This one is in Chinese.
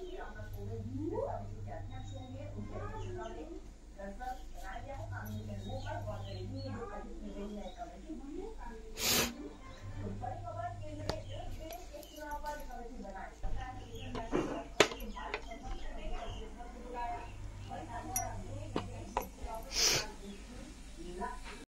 一样的口味